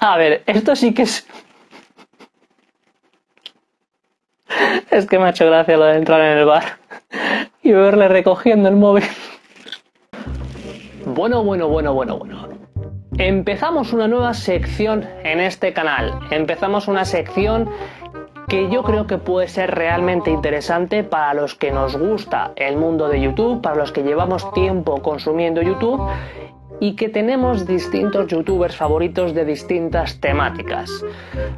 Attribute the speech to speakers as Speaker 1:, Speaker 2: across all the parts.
Speaker 1: A ver, esto sí que es... Es que me ha hecho gracia lo de entrar en el bar y verle recogiendo el móvil. Bueno, bueno, bueno, bueno, bueno. Empezamos una nueva sección en este canal. Empezamos una sección que yo creo que puede ser realmente interesante para los que nos gusta el mundo de YouTube, para los que llevamos tiempo consumiendo YouTube y que tenemos distintos youtubers favoritos de distintas temáticas.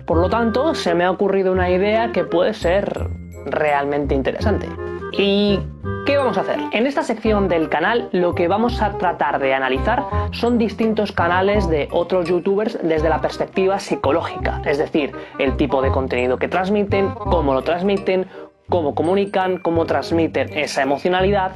Speaker 1: Por lo tanto, se me ha ocurrido una idea que puede ser realmente interesante. ¿Y qué vamos a hacer? En esta sección del canal lo que vamos a tratar de analizar son distintos canales de otros youtubers desde la perspectiva psicológica, es decir, el tipo de contenido que transmiten, cómo lo transmiten, cómo comunican, cómo transmiten esa emocionalidad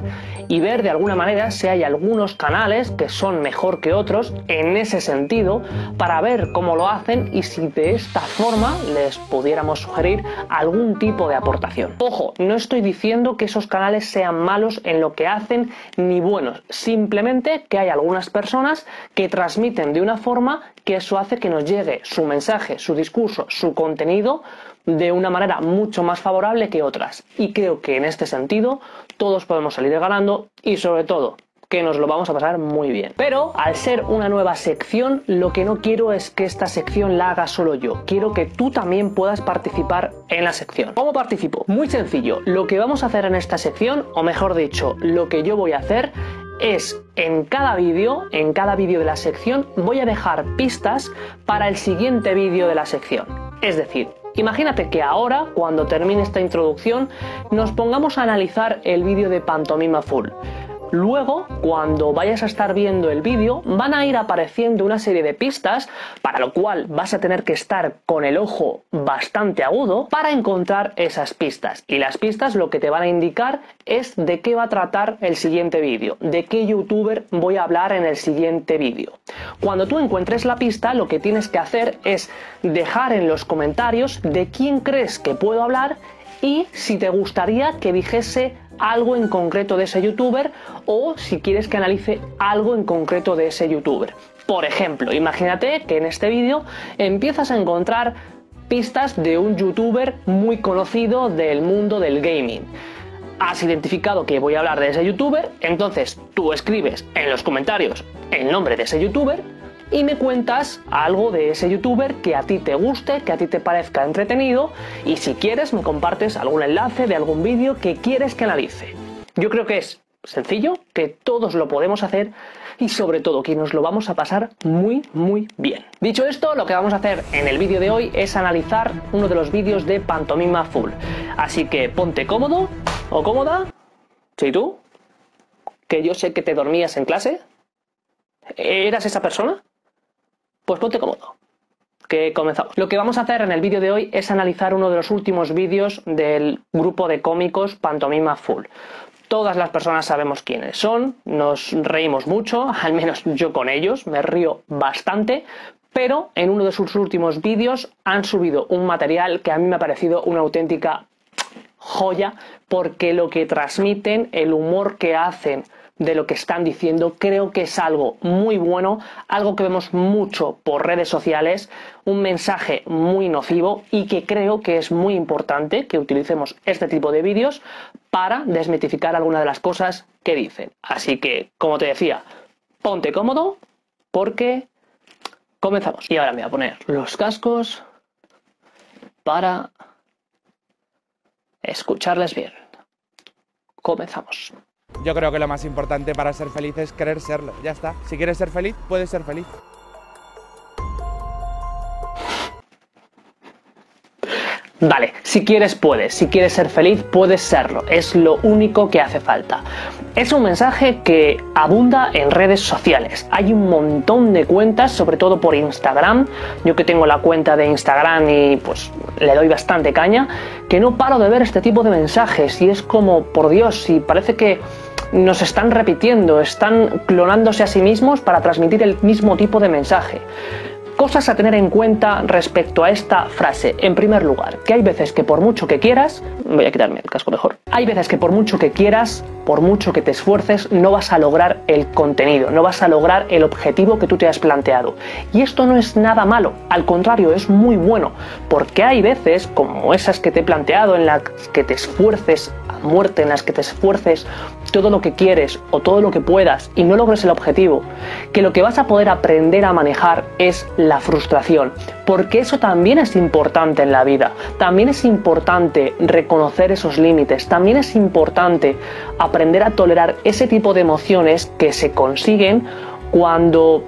Speaker 1: y ver de alguna manera si hay algunos canales que son mejor que otros en ese sentido para ver cómo lo hacen y si de esta forma les pudiéramos sugerir algún tipo de aportación. Ojo, no estoy diciendo que esos canales sean malos en lo que hacen ni buenos, simplemente que hay algunas personas que transmiten de una forma que eso hace que nos llegue su mensaje, su discurso, su contenido de una manera mucho más favorable que Y creo que en este sentido todos podemos salir ganando y sobre todo que nos lo vamos a pasar muy bien. Pero al ser una nueva sección, lo que no quiero es que esta sección la haga solo yo. Quiero que tú también puedas participar en la sección. ¿Cómo participo? Muy sencillo. Lo que vamos a hacer en esta sección, o mejor dicho, lo que yo voy a hacer es en cada vídeo, en cada vídeo de la sección, voy a dejar pistas para el siguiente vídeo de la sección. Es decir, Imagínate que ahora, cuando termine esta introducción, nos pongamos a analizar el vídeo de Pantomima Full. Luego, cuando vayas a estar viendo el vídeo, van a ir apareciendo una serie de pistas, para lo cual vas a tener que estar con el ojo bastante agudo para encontrar esas pistas. Y las pistas lo que te van a indicar es de qué va a tratar el siguiente vídeo, de qué youtuber voy a hablar en el siguiente vídeo. Cuando tú encuentres la pista, lo que tienes que hacer es dejar en los comentarios de quién crees que puedo hablar y si te gustaría que dijese algo en concreto de ese youtuber o si quieres que analice algo en concreto de ese youtuber. Por ejemplo, imagínate que en este vídeo empiezas a encontrar pistas de un youtuber muy conocido del mundo del gaming. Has identificado que voy a hablar de ese youtuber, entonces tú escribes en los comentarios el nombre de ese youtuber y me cuentas algo de ese youtuber que a ti te guste, que a ti te parezca entretenido y si quieres me compartes algún enlace de algún vídeo que quieres que analice. Yo creo que es sencillo, que todos lo podemos hacer y sobre todo que nos lo vamos a pasar muy muy bien. Dicho esto, lo que vamos a hacer en el vídeo de hoy es analizar uno de los vídeos de Pantomima Full. Así que ponte cómodo o cómoda. ¿Sí tú? Que yo sé que te dormías en clase. ¿Eras esa persona? Pues ponte cómodo, que comenzamos. Lo que vamos a hacer en el vídeo de hoy es analizar uno de los últimos vídeos del grupo de cómicos Pantomima Full. Todas las personas sabemos quiénes son, nos reímos mucho, al menos yo con ellos, me río bastante, pero en uno de sus últimos vídeos han subido un material que a mí me ha parecido una auténtica joya porque lo que transmiten, el humor que hacen, de lo que están diciendo. Creo que es algo muy bueno, algo que vemos mucho por redes sociales, un mensaje muy nocivo y que creo que es muy importante que utilicemos este tipo de vídeos para desmitificar algunas de las cosas que dicen. Así que, como te decía, ponte cómodo porque comenzamos. Y ahora me voy a poner los cascos para escucharles bien. Comenzamos.
Speaker 2: Yo creo que lo más importante para ser feliz es querer serlo. Ya está. Si quieres ser feliz, puedes ser feliz.
Speaker 1: Vale, si quieres puedes, si quieres ser feliz puedes serlo, es lo único que hace falta. Es un mensaje que abunda en redes sociales, hay un montón de cuentas, sobre todo por Instagram, yo que tengo la cuenta de Instagram y pues le doy bastante caña, que no paro de ver este tipo de mensajes. Y es como, por Dios, si parece que nos están repitiendo, están clonándose a sí mismos para transmitir el mismo tipo de mensaje. Cosas a tener en cuenta respecto a esta frase. En primer lugar, que hay veces que por mucho que quieras, voy a quitarme el casco mejor, hay veces que por mucho que quieras, por mucho que te esfuerces, no vas a lograr el contenido, no vas a lograr el objetivo que tú te has planteado. Y esto no es nada malo, al contrario, es muy bueno, porque hay veces, como esas que te he planteado, en las que te esfuerces a muerte, en las que te esfuerces todo lo que quieres o todo lo que puedas y no logres el objetivo, que lo que vas a poder aprender a manejar es la frustración, porque eso también es importante en la vida, también es importante reconocer esos límites, también es importante aprender a tolerar ese tipo de emociones que se consiguen cuando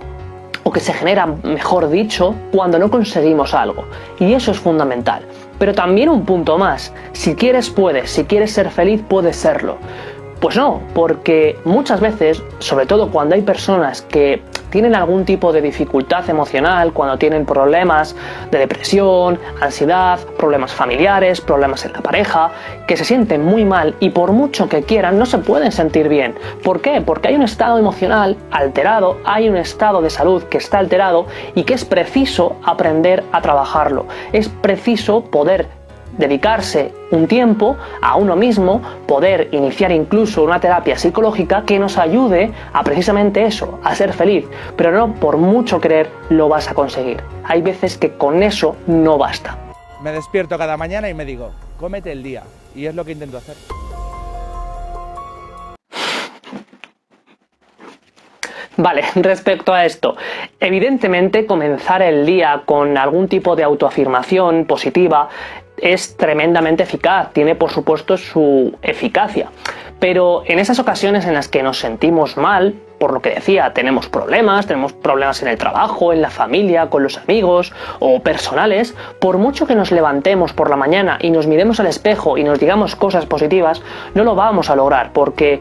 Speaker 1: o que se generan, mejor dicho, cuando no conseguimos algo. Y eso es fundamental. Pero también un punto más, si quieres puedes, si quieres ser feliz puedes serlo. Pues no, porque muchas veces, sobre todo cuando hay personas que tienen algún tipo de dificultad emocional, cuando tienen problemas de depresión, ansiedad, problemas familiares, problemas en la pareja, que se sienten muy mal y por mucho que quieran no se pueden sentir bien. ¿Por qué? Porque hay un estado emocional alterado, hay un estado de salud que está alterado y que es preciso aprender a trabajarlo. Es preciso poder dedicarse un tiempo a uno mismo, poder iniciar incluso una terapia psicológica que nos ayude a precisamente eso, a ser feliz, pero no por mucho creer lo vas a conseguir. Hay veces que con eso no basta.
Speaker 2: Me despierto cada mañana y me digo, cómete el día, y es lo que intento hacer.
Speaker 1: Vale, respecto a esto, evidentemente comenzar el día con algún tipo de autoafirmación positiva es tremendamente eficaz, tiene por supuesto su eficacia. Pero en esas ocasiones en las que nos sentimos mal, por lo que decía, tenemos problemas, tenemos problemas en el trabajo, en la familia, con los amigos o personales, por mucho que nos levantemos por la mañana y nos miremos al espejo y nos digamos cosas positivas, no lo vamos a lograr porque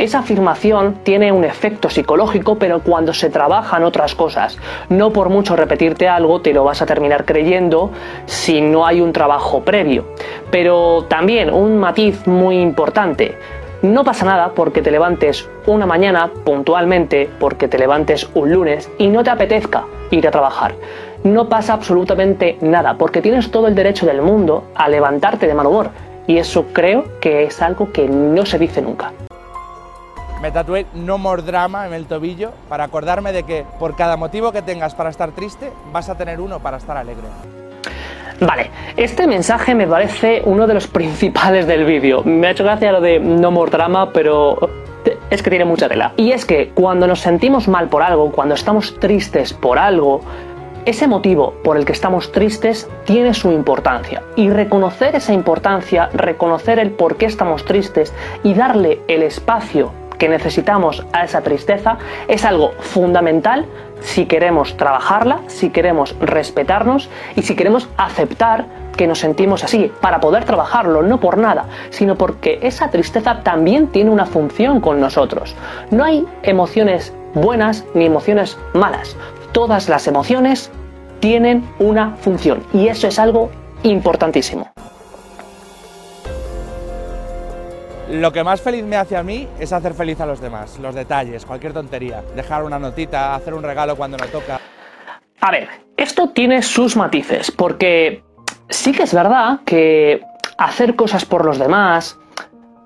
Speaker 1: esa afirmación tiene un efecto psicológico, pero cuando se trabajan otras cosas. No por mucho repetirte algo te lo vas a terminar creyendo si no hay un trabajo previo. Pero también un matiz muy importante. No pasa nada porque te levantes una mañana puntualmente, porque te levantes un lunes y no te apetezca ir a trabajar. No pasa absolutamente nada porque tienes todo el derecho del mundo a levantarte de mal humor. Y eso creo que es algo que no se dice nunca
Speaker 2: me tatué No More Drama en el tobillo para acordarme de que por cada motivo que tengas para estar triste, vas a tener uno para estar alegre.
Speaker 1: Vale, este mensaje me parece uno de los principales del vídeo. Me ha hecho gracia lo de No More Drama, pero es que tiene mucha tela. Y es que cuando nos sentimos mal por algo, cuando estamos tristes por algo, ese motivo por el que estamos tristes tiene su importancia y reconocer esa importancia, reconocer el por qué estamos tristes y darle el espacio que necesitamos a esa tristeza es algo fundamental si queremos trabajarla, si queremos respetarnos y si queremos aceptar que nos sentimos así, para poder trabajarlo, no por nada, sino porque esa tristeza también tiene una función con nosotros. No hay emociones buenas ni emociones malas. Todas las emociones tienen una función y eso es algo importantísimo.
Speaker 2: Lo que más feliz me hace a mí es hacer feliz a los demás, los detalles, cualquier tontería, dejar una notita, hacer un regalo cuando no toca.
Speaker 1: A ver, esto tiene sus matices, porque sí que es verdad que hacer cosas por los demás,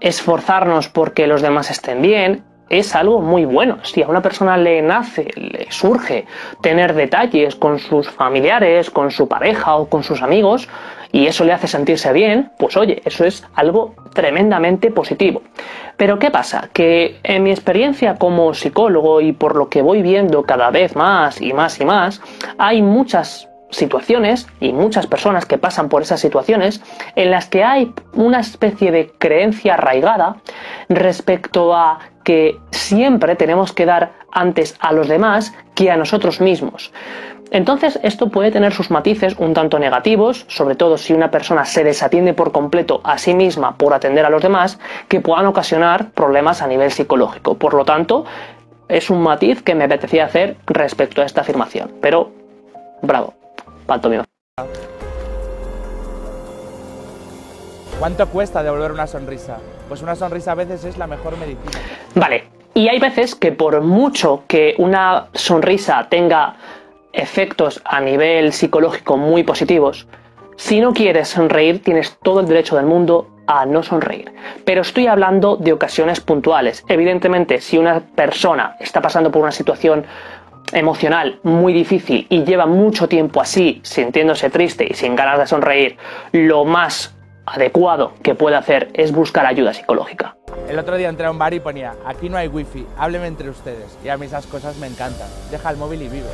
Speaker 1: esforzarnos porque los demás estén bien, es algo muy bueno. Si a una persona le nace, le surge tener detalles con sus familiares, con su pareja o con sus amigos, y eso le hace sentirse bien, pues oye, eso es algo tremendamente positivo. Pero ¿qué pasa? Que en mi experiencia como psicólogo y por lo que voy viendo cada vez más y más y más, hay muchas situaciones y muchas personas que pasan por esas situaciones en las que hay una especie de creencia arraigada respecto a que siempre tenemos que dar antes a los demás que a nosotros mismos. Entonces esto puede tener sus matices un tanto negativos, sobre todo si una persona se desatiende por completo a sí misma por atender a los demás, que puedan ocasionar problemas a nivel psicológico. Por lo tanto, es un matiz que me apetecía hacer respecto a esta afirmación. Pero, bravo, pantomima.
Speaker 2: ¿Cuánto cuesta devolver una sonrisa? Pues una sonrisa a veces es la mejor medicina.
Speaker 1: Vale, y hay veces que por mucho que una sonrisa tenga efectos a nivel psicológico muy positivos. Si no quieres sonreír, tienes todo el derecho del mundo a no sonreír. Pero estoy hablando de ocasiones puntuales. Evidentemente, si una persona está pasando por una situación emocional muy difícil y lleva mucho tiempo así, sintiéndose triste y sin ganas de sonreír, lo más adecuado que puede hacer es buscar ayuda psicológica.
Speaker 2: El otro día entré a un bar y ponía, aquí no hay wifi, hábleme entre ustedes. Y a mí esas cosas me encantan. Deja el móvil y vive.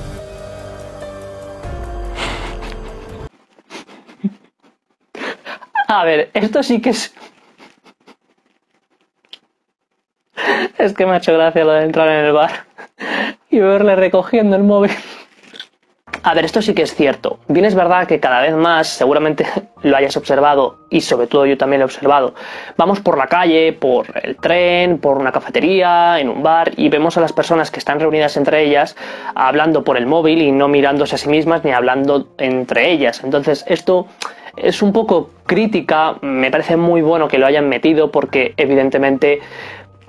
Speaker 1: A ver, esto sí que es... Es que me ha hecho gracia lo de entrar en el bar y verle recogiendo el móvil. A ver, esto sí que es cierto. Bien es verdad que cada vez más, seguramente lo hayas observado y sobre todo yo también lo he observado, vamos por la calle, por el tren, por una cafetería, en un bar y vemos a las personas que están reunidas entre ellas hablando por el móvil y no mirándose a sí mismas ni hablando entre ellas. Entonces esto es un poco crítica, me parece muy bueno que lo hayan metido porque evidentemente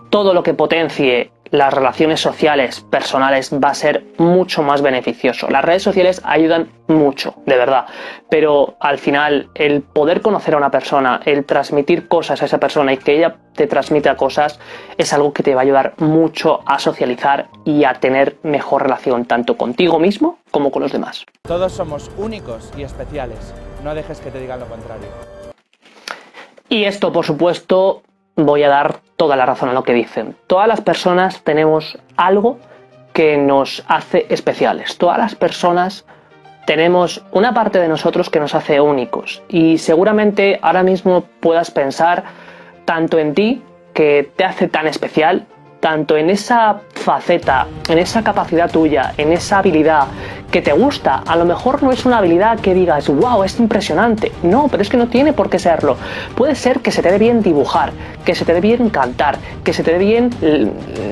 Speaker 1: todo lo que potencie las relaciones sociales personales va a ser mucho más beneficioso. Las redes sociales ayudan mucho, de verdad, pero al final el poder conocer a una persona, el transmitir cosas a esa persona y que ella te transmita cosas es algo que te va a ayudar mucho a socializar y a tener mejor relación tanto contigo mismo como con los demás.
Speaker 2: Todos somos únicos y especiales. No dejes que te digan lo contrario.
Speaker 1: Y esto, por supuesto, voy a dar toda la razón a lo que dicen. Todas las personas tenemos algo que nos hace especiales. Todas las personas tenemos una parte de nosotros que nos hace únicos. Y seguramente ahora mismo puedas pensar tanto en ti, que te hace tan especial, tanto en esa faceta, en esa capacidad tuya, en esa habilidad que te gusta. A lo mejor no es una habilidad que digas, wow, es impresionante. No, pero es que no tiene por qué serlo. Puede ser que se te dé bien dibujar, que se te dé bien cantar, que se te dé bien,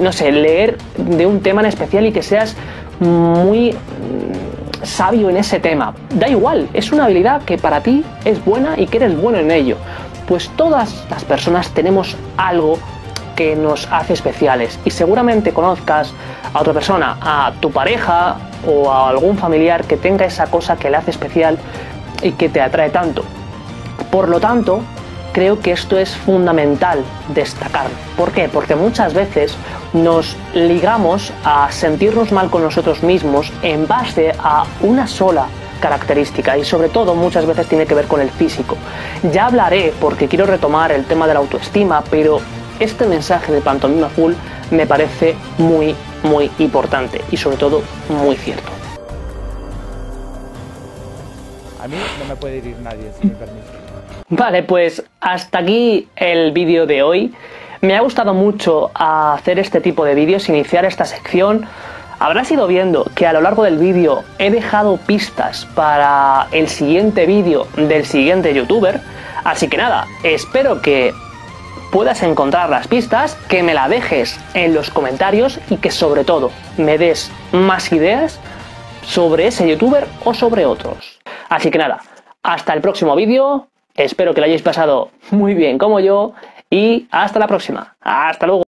Speaker 1: no sé, leer de un tema en especial y que seas muy mm, sabio en ese tema. Da igual, es una habilidad que para ti es buena y que eres bueno en ello. Pues todas las personas tenemos algo que nos hace especiales. Y seguramente conozcas a otra persona, a tu pareja o a algún familiar que tenga esa cosa que le hace especial y que te atrae tanto. Por lo tanto, creo que esto es fundamental destacar. ¿Por qué? Porque muchas veces nos ligamos a sentirnos mal con nosotros mismos en base a una sola característica y sobre todo muchas veces tiene que ver con el físico. Ya hablaré porque quiero retomar el tema de la autoestima, pero este mensaje de Pantomima Full me parece muy, muy importante y sobre todo muy cierto.
Speaker 2: A mí no me puede ir nadie, si me permiso.
Speaker 1: Vale, pues hasta aquí el vídeo de hoy. Me ha gustado mucho hacer este tipo de vídeos, iniciar esta sección. Habrás ido viendo que a lo largo del vídeo he dejado pistas para el siguiente vídeo del siguiente youtuber. Así que nada, espero que puedas encontrar las pistas, que me la dejes en los comentarios y que sobre todo me des más ideas sobre ese youtuber o sobre otros. Así que nada, hasta el próximo vídeo, espero que lo hayáis pasado muy bien como yo y hasta la próxima. Hasta luego.